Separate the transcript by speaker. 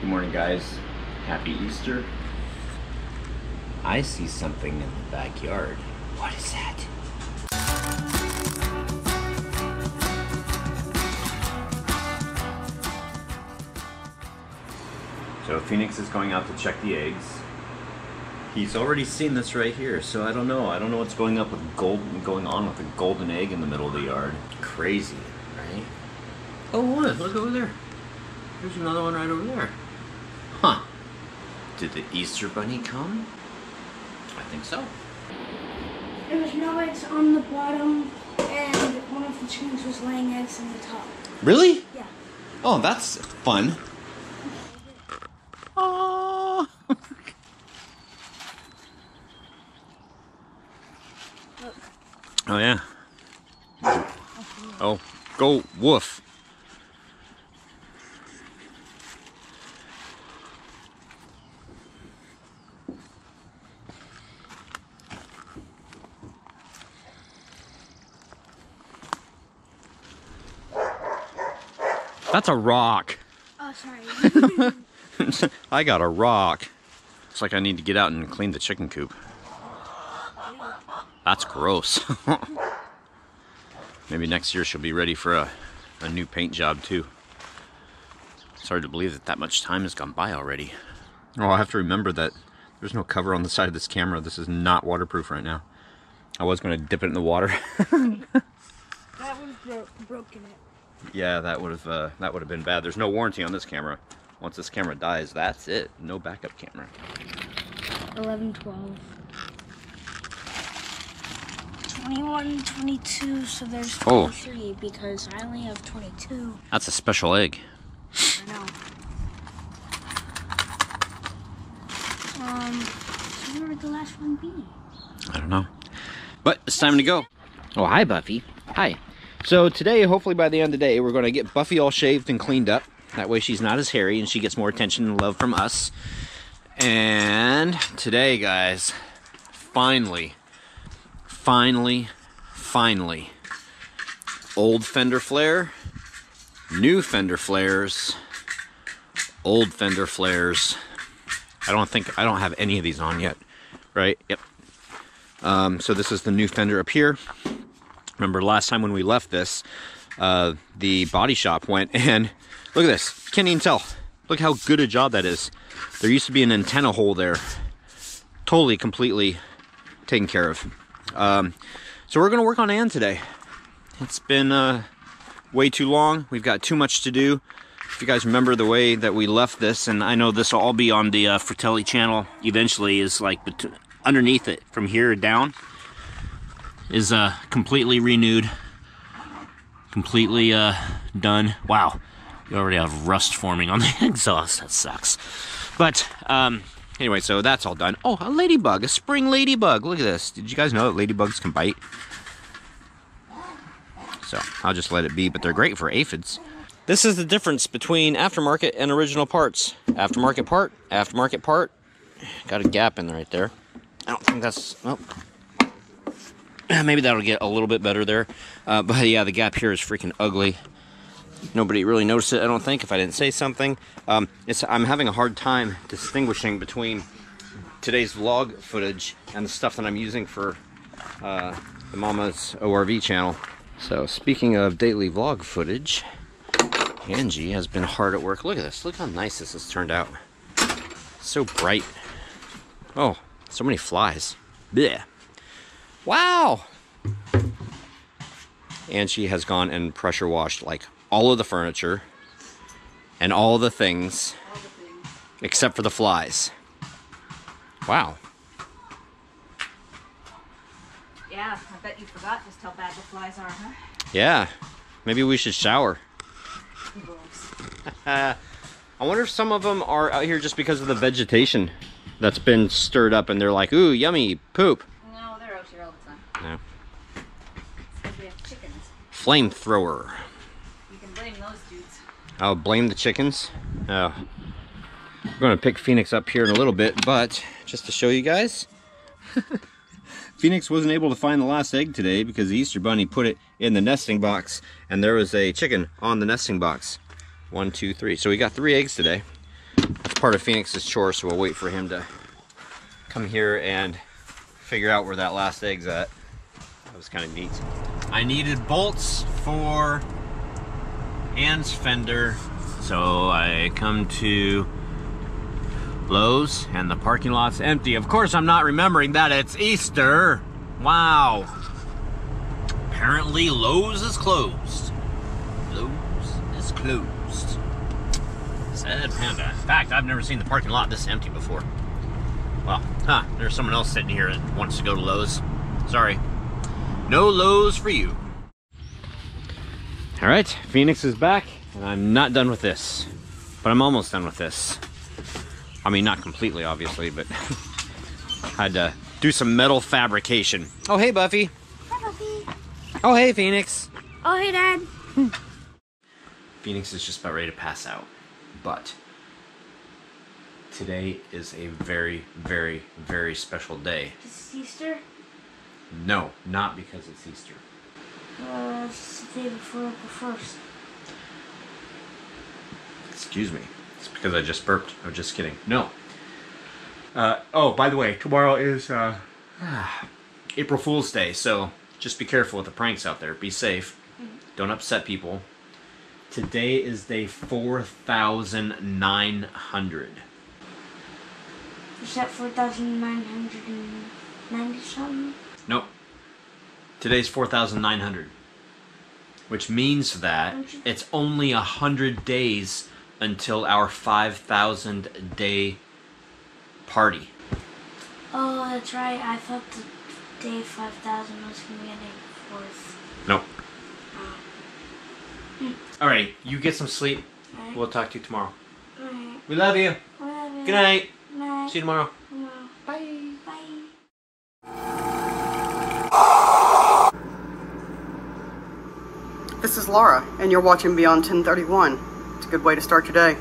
Speaker 1: Good morning, guys. Happy Easter. I see something in the backyard. What is that? So Phoenix is going out to check the eggs. He's already seen this right here, so I don't know. I don't know what's going up with gold going on with a golden egg in the middle of the yard. Crazy, right? Oh, what? Look over there. There's another one right over there. Huh. Did the Easter Bunny come? I think so.
Speaker 2: There was no eggs on the bottom, and one of the chickens was laying eggs in the top.
Speaker 1: Really?
Speaker 2: Yeah.
Speaker 1: Oh, that's fun. Oh. Oh yeah. Oh, go woof. That's a rock.
Speaker 2: Oh, sorry.
Speaker 1: I got a rock. Looks like I need to get out and clean the chicken coop. That's gross. Maybe next year she'll be ready for a, a new paint job too. It's hard to believe that that much time has gone by already. Oh, I have to remember that there's no cover on the side of this camera. This is not waterproof right now. I was going to dip it in the water.
Speaker 2: that was bro- broken it.
Speaker 1: Yeah, that would have uh, that would have been bad. There's no warranty on this camera. Once this camera dies, that's it. No backup camera.
Speaker 2: 11, 12. 21, 22, so there's
Speaker 1: Oh.
Speaker 2: because I only have 22.
Speaker 1: That's a special egg.
Speaker 2: I know. Um, so where would the last one be?
Speaker 1: I don't know. But it's time to go. Oh, hi, Buffy. Hi. So today, hopefully by the end of the day, we're going to get Buffy all shaved and cleaned up. That way she's not as hairy and she gets more attention and love from us. And today, guys, finally, finally, finally, old fender flare, new fender flares, old fender flares. I don't think, I don't have any of these on yet, right? Yep. Um, so this is the new fender up here. Remember last time when we left this, uh, the body shop went and look at this. Can't even tell. Look how good a job that is. There used to be an antenna hole there. Totally, completely taken care of. Um, so we're going to work on Anne today. It's been uh, way too long. We've got too much to do. If you guys remember the way that we left this, and I know this will all be on the uh, Fratelli channel eventually, is like underneath it from here down is uh, completely renewed, completely uh, done. Wow, you already have rust forming on the exhaust. That sucks. But um, anyway, so that's all done. Oh, a ladybug, a spring ladybug. Look at this. Did you guys know that ladybugs can bite? So I'll just let it be, but they're great for aphids. This is the difference between aftermarket and original parts. Aftermarket part, aftermarket part. Got a gap in there right there. I don't think that's. Oh. Maybe that'll get a little bit better there. Uh, but yeah, the gap here is freaking ugly. Nobody really noticed it, I don't think, if I didn't say something. Um, it's, I'm having a hard time distinguishing between today's vlog footage and the stuff that I'm using for uh, the Mama's ORV channel. So, speaking of daily vlog footage, Angie has been hard at work. Look at this. Look how nice this has turned out. So bright. Oh, so many flies. Blech. Wow. And she has gone and pressure washed like all of the furniture and all the things except for the flies. Wow.
Speaker 3: Yeah, I bet you forgot just how bad the flies are, huh?
Speaker 1: Yeah. Maybe we should shower. I wonder if some of them are out here just because of the vegetation that's been stirred up and they're like, ooh, yummy, poop.
Speaker 3: No, they're out here all the time.
Speaker 1: No.
Speaker 3: Because we have chickens.
Speaker 1: Flamethrower.
Speaker 3: You can blame those dudes.
Speaker 1: I'll blame the chickens. Oh. We're going to pick Phoenix up here in a little bit, but just to show you guys, Phoenix wasn't able to find the last egg today because the Easter Bunny put it in the nesting box, and there was a chicken on the nesting box. One, two, three. So we got three eggs today. That's part of Phoenix's chore, so we'll wait for him to come here and figure out where that last egg's at. That was kind of neat. I needed bolts for Anne's fender, so I come to Lowe's and the parking lot's empty. Of course, I'm not remembering that it's Easter. Wow. Apparently, Lowe's is closed. Lowe's is closed. Sad panda. In fact, I've never seen the parking lot this empty before. Well, huh, there's someone else sitting here that wants to go to Lowe's. Sorry. No Lowe's for you. All right, Phoenix is back, and I'm not done with this. But I'm almost done with this. I mean, not completely, obviously, but had to do some metal fabrication. Oh, hey, Buffy.
Speaker 2: Hi, Buffy.
Speaker 1: Oh, hey, Phoenix.
Speaker 2: Oh, hey, Dad.
Speaker 1: Phoenix is just about ready to pass out. But today is a very, very, very special day.
Speaker 2: It's Easter.
Speaker 1: No, not because it's Easter.
Speaker 2: Uh, it's the day before April 1st.
Speaker 1: Excuse me. It's because I just burped. I'm just kidding. No. Uh, oh, by the way, tomorrow is uh, April Fool's Day, so just be careful with the pranks out there. Be safe. Don't upset people. Today is day 4,900.
Speaker 2: Is that 4,990 something?
Speaker 1: Today's 4,900. Which means that it's only a 100 days until our 5,000 day party.
Speaker 2: Oh, that's right. I thought the day 5,000 was going to be on April 4th.
Speaker 1: Nope. Oh. Hmm. Alrighty, you get some sleep.
Speaker 2: Alright.
Speaker 1: We'll talk to you tomorrow.
Speaker 2: Alright.
Speaker 1: We love you.
Speaker 2: Whatever.
Speaker 1: Good night.
Speaker 2: Night.
Speaker 1: See you tomorrow.
Speaker 4: This is Laura, and you're watching Beyond 1031. It's a good way to start your day.